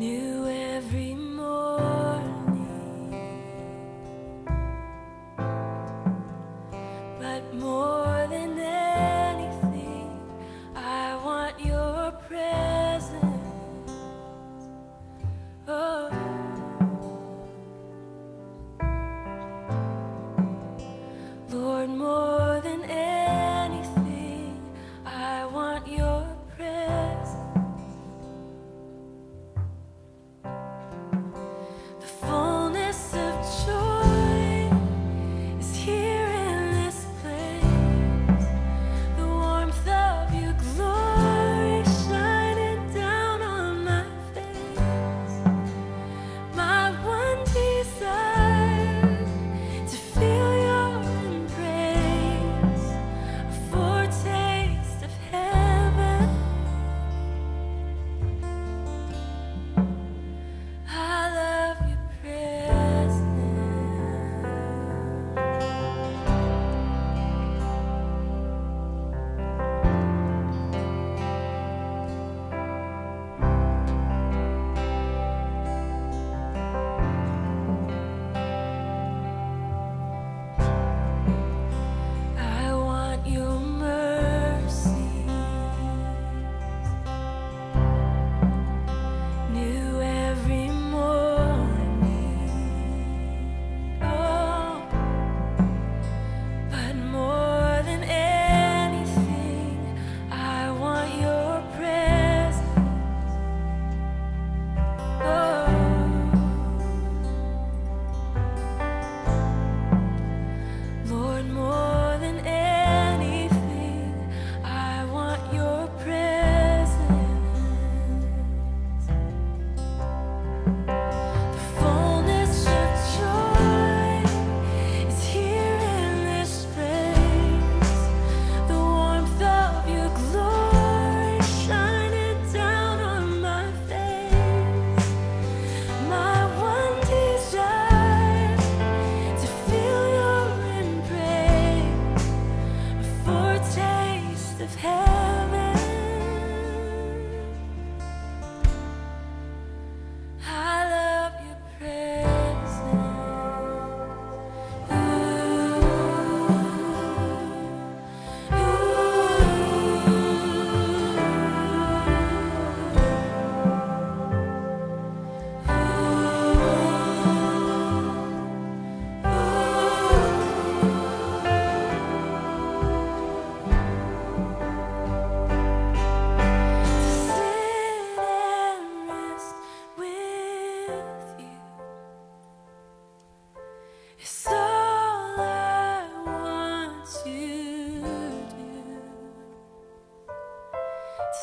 New every morning. But more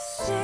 し